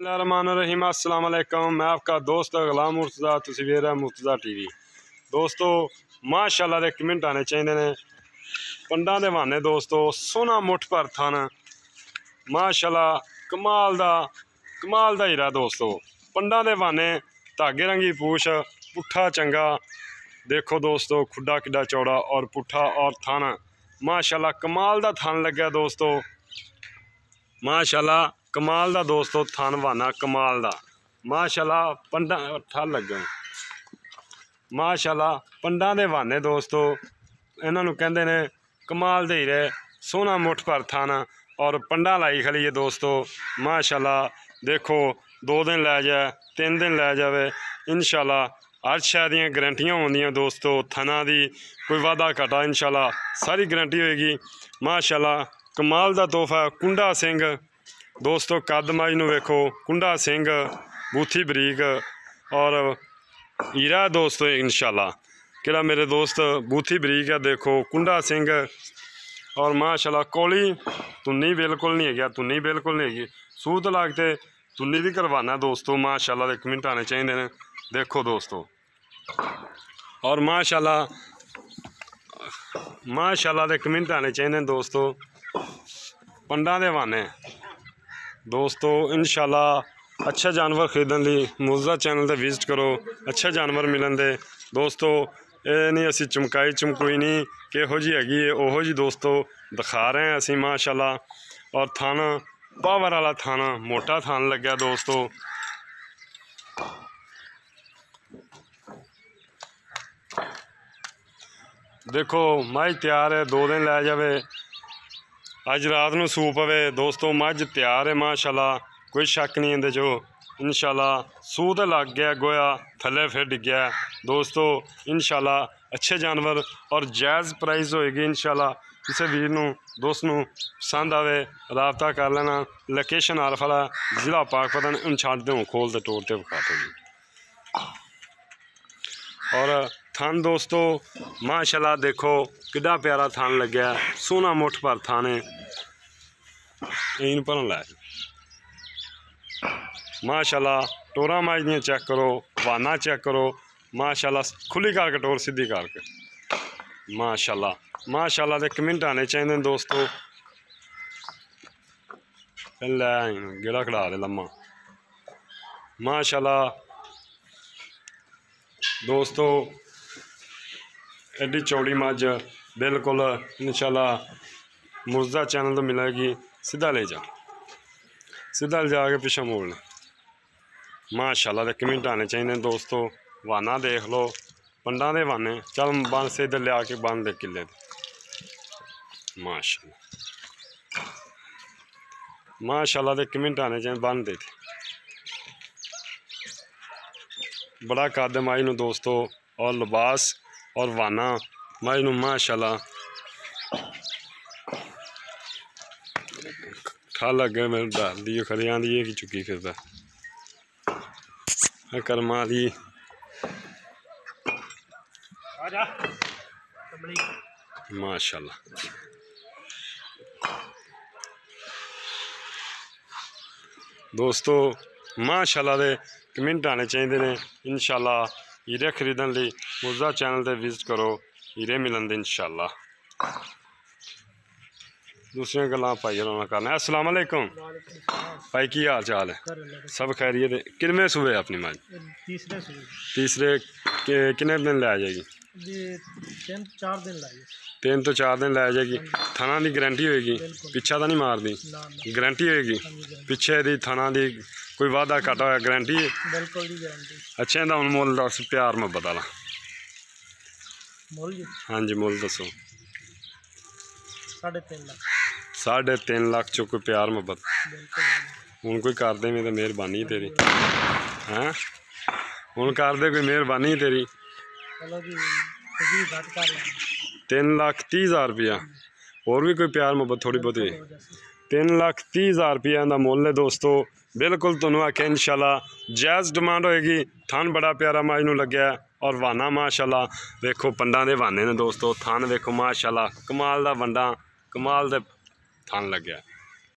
रहीम अस्सलाम वालेकुम मैं आपका दोस्त गुलाम मुर्तज़ा तस्वीर है मुर्तज़ा टीवी ਦੋਸਤੋ ਮਾਸ਼ਾਅੱਲਾ ਦੇ ਕਮੈਂਟ ਆਣੇ ਚਾਹੀਦੇ ਨੇ ਪੰਡਾਂ ਦੇ ਬਹਾਨੇ ਦੋਸਤੋ ਸੋਹਣਾ ਮੁੱਠ ਭਰ ਥਣ ਮਾਸ਼ਾਅੱਲਾ ਕਮਾਲ ਦਾ ਕਮਾਲ ਦਾ ਹੀਰਾ ਦੋਸਤੋ ਪੰਡਾਂ ਦੇ ਬਹਾਨੇ ਧਾਗੇ ਰੰਗੀ ਪੂਛ ਪੁੱਠਾ ਚੰਗਾ ਦੇਖੋ ਦੋਸਤੋ ਖੁੱਡਾ ਕਿੱਡਾ ਚੌੜਾ ਔਰ ਪੁੱਠਾ ਔਰ ਥਣ ਮਾਸ਼ਾਅੱਲਾ ਕਮਾਲ ਦਾ ਥਣ ਲੱਗਿਆ ਦੋਸਤੋ ਮਾਸ਼ਾਅੱਲਾ ਕਮਾਲ ਦਾ ਦੋਸਤੋ, ਥਣ ਵਾਨਾ ਕਮਾਲ ਦਾ। ਮਾਸ਼ਾਅੱਲਾ, ਪੰਡਾਂ, ਠੱਲ ਲੱਗਾ। ਮਾਸ਼ਾਅੱਲਾ, ਪੰਡਾਂ ਦੇ ਵਾਨੇ ਦੋਸਤੋ, ਇਹਨਾਂ ਨੂੰ ਕਹਿੰਦੇ ਨੇ, ਕਮਾਲ ਦੇ ਹੀਰੇ ਸੋਹਣਾ ਮੁੱਠ ਭਰ ਥਣ ਔਰ ਪੰਡਾਂ ਲਾਈ ਖਲੀ ਹੈ ਦੋਸਤੋ। ਮਾਸ਼ਾਅੱਲਾ, ਦੇਖੋ, ਦੋ ਦਿਨ ਲੈ ਜਾ ਤਿੰਨ ਦਿਨ ਲੈ ਜਾਵੇ, ਇਨਸ਼ਾਅੱਲਾ, ਹਰ ਸ਼ੈ ਦੀਆਂ ਗਰੰਟੀਆਂ ਹੁੰਦੀਆਂ ਦੋਸਤੋ, ਥਣਾ ਦੀ, ਕੋਈ ਵਾਦਾ ਘਟਾ, ਇਨਸ਼ਾਅੱਲਾ, ਸਾਰੀ ਗਰੰਟੀ ਹੋਏਗੀ। ਮਾਸ਼ਾਅੱਲਾ, ਕਮਾਲ ਦਾ ਤੋਹਫਾ, ਕੁੰਡਾ ਸਿੰਘ ਦੋਸਤੋ ਕੱਦ ਮਾਈ ਨੂੰ ਵੇਖੋ। ਕੁੰਡਾ ਸਿੰਘ, ਬੂਥੀ ਬਰੀਕ ਔਰ ਹੀਰਾ ਦੋਸਤੋ, ਇਨਸ਼ਾਅੱਲਾ। ਕਿਹੜਾ ਮੇਰੇ ਦੋਸਤ ਬੂਥੀ ਬਰੀਕ ਹੈ ਦੇਖੋ, ਕੁੰਡਾ ਸਿੰਘ ਔਰ ਮਾਸ਼ਾਅੱਲਾ, ਕੋਲੀ ਤੁੰਨੀ ਬਿਲਕੁਲ ਨਹੀਂ ਹੈਗਾ ਤੁੰਨੀ ਬਿਲਕੁਲ ਨਹੀਂ ਹੈਗੀ। ਸੂਤ ਲਾਗ ਤੇ ਤੁੰਨੀ ਵੀ ਕਰਵਾਣਾ ਦੋਸਤੋ, ਮਾਸ਼ਾਅੱਲਾ ਦੇ ਕਮੈਂਟ ਆਣੇ ਚਾਹੀਦੇ ਨੇ। ਦੇਖੋ ਦੋਸਤੋ। ਔਰ ਮਾਸ਼ਾਅੱਲਾ ਮਾਸ਼ਾਅੱਲਾ ਦੇ ਕਮੈਂਟ ਆਣੇ ਚਾਹੀਦੇ ਨੇ ਦੋਸਤੋ। ਪੰਡਾਂ ਦੇ ਵਾਨੇ ਦੋਸਤੋ, ਇਨਸ਼ਾਅੱਲਾ ਅੱਛਾ ਜਾਨਵਰ ਖਰੀਦਣ ਲਈ ਮੁਜ਼ਾ ਚੈਨਲ ਤੇ ਵਿਜ਼ਿਟ ਕਰੋ। ਅੱਛੇ ਜਾਨਵਰ ਮਿਲਣ ਦੇ। ਦੋਸਤੋ, ਇਹ ਨਹੀਂ ਅਸੀਂ ਚਮਕਾਈ ਚਮਕੋਈ ਨਹੀਂ, ਕਿਹੋ ਜੀ ਹੈਗੀ ਹੈ ਉਹੋ ਜੀ ਦੋਸਤੋ ਦਿਖਾ ਰਹੇ ਹਾਂ ਅਸੀਂ, ਮਾਸ਼ਾਅੱਲਾ। ਔਰ ਥਣ ਪਾਵਰ ਵਾਲਾ ਥਣ, ਮੋਟਾ ਥਣ ਲੱਗਿਆ ਦੋਸਤੋ। ਦੇਖੋ ਮੱਝ ਤਿਆਰ ਹੈ, ਦੋ ਦਿਨ ਲੈ ਜਾਵੇ। ਅੱਜ ਰਾਤ ਨੂੰ ਸੂਪ ਪਵੇ। ਦੋਸਤੋ, ਮੱਝ ਤਿਆਰ ਹੈ ਮਾਸ਼ਾਅੱਲਾ। ਕੋਈ ਸ਼ੱਕ ਨਹੀਂ ਇਹਦੇ ਜੋ ਇਨਸ਼ਾਅੱਲਾ ਸੂਹ ਤੇ ਲੱਗ ਗਿਆ ਗੋਇਆ ਥੱਲੇ ਫਿਰ ਡਿੱਗਿਆ ਦੋਸਤੋ, ਇਨਸ਼ਾਅੱਲਾ ਅੱਛੇ ਜਾਨਵਰ ਔਰ ਜਾਇਜ਼ ਪ੍ਰਾਈਸ ਹੋਏਗੀ ਇਨਸ਼ਾਅੱਲਾ। ਕਿਸੇ ਵੀਰ ਨੂੰ, ਦੋਸਤ ਨੂੰ ਪਸੰਦ ਆਵੇ, ਰਾਬਤਾ ਕਰ ਲੈਣਾ। ਲੋਕੇਸ਼ਨ ਆਰਫ ਵਾਲਾ ਜ਼ਿਲ੍ਹਾ ਪਾਕਪਤਨ ਇਨਸ਼ਾਅੱਲਾ ਦੇ ਖੋਲ ਦੇ ਟੋਰ ਤੇ ਵਿਖਾ ਦਿਓ ਜੀ। ਔਰ ਥਣ ਦੋਸਤੋ, ਮਾਸ਼ਾਅੱਲਾ ਦੇਖੋ, ਕਿੱਡਾ ਪਿਆਰਾ ਥਣ ਲੱਗਿਆ। ਸੋਹਣਾ ਮੁੱਠ ਭਰ ਥਣ ਹੈ। ਇਹਨੂੰ ਭਰਨ ਲੈ ਮਾਸ਼ਾਅੱਲਾ, ਟੋਰਾ ਮਾਜਦੀਆਂ ਚੈੱਕ ਕਰੋ ਵਾਨਾ ਚੈੱਕ ਕਰੋ। ਮਾਸ਼ਾਅੱਲਾ ਖੁੱਲੀ ਕਰਕੇ ਟੋਰ, ਸਿੱਧੀ ਕਰਕੇ ਮਾਸ਼ਾਅੱਲਾ ਮਾਸ਼ਾਅੱਲਾ ਦੇ ਕਮੈਂਟ ਆਣੇ ਚਾਹੀਦੇ ਨੇ ਦੋਸਤੋ। ਲੈ ਗੇੜਾ ਖੜਾ ਦੇ ਲੰਮਾ। ਮਾਸ਼ਾਅੱਲਾ, ਦੋਸਤੋ, ਐਡੀ ਚੌੜੀ ਮੱਝ, ਬਿਲਕੁਲ, ਇਨਸ਼ਾਅੱਲਾ ਮੁਰਜ਼ਾ ਚੈਨਲ ਤੋਂ ਮਿਲੇਗੀ ਸਿੱਧਾ ਲੈ ਜਾ। ਸਿੱਧਾ ਜਾ ਕੇ ਪਿੱਛੇ ਮੋੜ ਲੈ। ਮਾਸ਼ਾਅੱਲਾ ਦੇ ਕਮੈਂਟ ਆਣੇ ਚਾਹੀਦੇ ਦੋਸਤੋ ਵਾਨਾ ਦੇਖ ਲਓ, ਪੰਡਾਂ ਦੇ ਵਾਨੇ ਚੱਲ ਬੰਨ ਸੇ ਲਿਆ ਕੇ ਬੰਨ ਦੇ ਕਿੱਲੇ ਦੇ ਮਾਸ਼ਾਅੱਲਾ। ਮਾਸ਼ਾਅੱਲਾ ਦੇ ਕਮੈਂਟ ਆਣੇ ਚਾਹੀਦੇ ਬੰਨ ਦੇ ਬੜਾ ਕੱਦ ਮਾਈ ਨੂੰ ਦੋਸਤੋ, ਔਰ ਲਿਬਾਸ ਔਰ ਵਾਨਾ ਮਾਈ ਨੂੰ ਮਾਸ਼ਾਅੱਲਾ ਖਾ ਲੱਗੇ ਮੈਨੂੰ ਡਰਦੀ ਹੈ ਖਰੇ ਆਂਦੀ ਹੈ ਕਿ ਚੁੱਕੀ ਫਿਰਦਾ। ਆ ਕਰਮਾਂ ਦੀ। ਆ ਜਾ ਕੰਬਲੀ। ਮਾਸ਼ਾਅੱਲਾ। ਦੋਸਤੋ ਮਾਸ਼ਾਅੱਲਾ ਦੇ ਕਮੈਂਟ ਆਣੇ ਚਾਹੀਦੇ ਨੇ। ਇਨਸ਼ਾਅੱਲਾ ਹੀਰੇ ਖਰੀਦਣ ਲਈ ਮੁਜ਼ਾ ਚੈਨਲ ਤੇ ਵਿਜ਼ਿਟ ਕਰੋ। ਹੀਰੇ ਮਿਲਣ ਦੇ ਇਨਸ਼ਾਅੱਲਾ। ਦੂਸਰੀਆਂ ਗੱਲਾਂ ਭਾਈ ਉਹਨਾਂ ਕਰਨਾ। ਅਸਲਾਮ ਅਲੈਕਮ। ਭਾਈ ਕੀ ਹਾਲ ਚਾਲ ਹੈ? ਸਭ ਖੈਰੀਅਤ ਹੈ ਕਿੰਨੇ ਸੂਬੇ ਆਪਣੀ ਮਾਂ ਤੀਸਰੇ ਸੂਬੇ। ਤੀਸਰੇ ਕਿੰਨੇ ਦਿਨ ਲੈ ਜਾਏਗੀ? ਤਿੰਨ ਤੋਂ ਚਾਰ ਦਿਨ ਲੈ ਜਾਏਗੀ। ਥਣਾ ਦੀ ਗਰੰਟੀ ਹੋਏਗੀ? ਪਿੱਛਾ ਤਾਂ ਨਹੀਂ ਮਾਰਦੀ? ਗਰੰਟੀ ਹੋਏਗੀ? ਪਿੱਛੇ ਦੀ ਥਣਾ ਦੀ ਕੋਈ ਵਾਅਦਾ ਘਾਟਾ ਹੋਇਆ ਗਰੰਟੀ ਹੈ? ਬਿਲਕੁਲ ਜੀ ਗਾਰੰਟੀ। ਅੱਛਾ ਇਹਦਾ ਮੁੱਲ ਦੱਸ ਪਿਆਰ ਮੁਹੱਬਤ ਵਾਲਾ। ਮੁੱਲ ਜੀ। ਹਾਂਜੀ ਮੁੱਲ ਦੱਸੋ। 3.5 ਲੱਖ। ਸਾਢੇ 3 ਲੱਖ ਚੋਂ ਕੋਈ ਪਿਆਰ ਮੁਹੱਬਤ। ਹੁਣ ਕੋਈ ਕਰਦੇ ਦੇਵੇਂ ਤਾਂ ਮਿਹਰਬਾਨੀ ਤੇਰੀ। ਹਾਂ? ਹੁਣ ਕਰਦੇ ਕੋਈ ਮਿਹਰਬਾਨੀ ਤੇਰੀ। ਚਲੋ ਜੀ ਤੁਸੀਂ ਬਾਤ ਕਰ ਲੈ 3 ਲੱਖ 30 ਹਜ਼ਾਰ ਰੁਪਇਆ ਹੋਰ ਵੀ ਕੋਈ ਪਿਆਰ ਮੁਹੱਬਤ ਥੋੜੀ ਬਹੁਤੀ 3 ਲੱਖ 30 ਹਜ਼ਾਰ ਰੁਪਇਆ ਦਾ ਮੁੱਲ ਹੈ ਦੋਸਤੋ। ਬਿਲਕੁਲ ਤੁਹਾਨੂੰ ਆਖਿਆ ਇਨਸ਼ਾਅੱਲਾ ਜਾਇਜ਼ ਡਿਮਾਂਡ ਹੋਏਗੀ। ਥਾਨ ਬੜਾ ਪਿਆਰਾ ਮਾਜ ਨੂੰ ਲੱਗਿਆ ਔਰ ਵਾਨਾ ਮਾਸ਼ਾਅੱਲਾ। ਵੇਖੋ ਪੰਡਾਂ ਦੇ ਵਾਨੇ ਨੇ ਦੋਸਤੋ। ਥਾਨ ਵੇਖੋ ਮਾਸ਼ਾਅੱਲਾ। ਕਮਾਲ ਦਾ ਵੰਡਾ ਕਮਾਲ ਦੇ ਥਣ ਲੱਗਿਆ।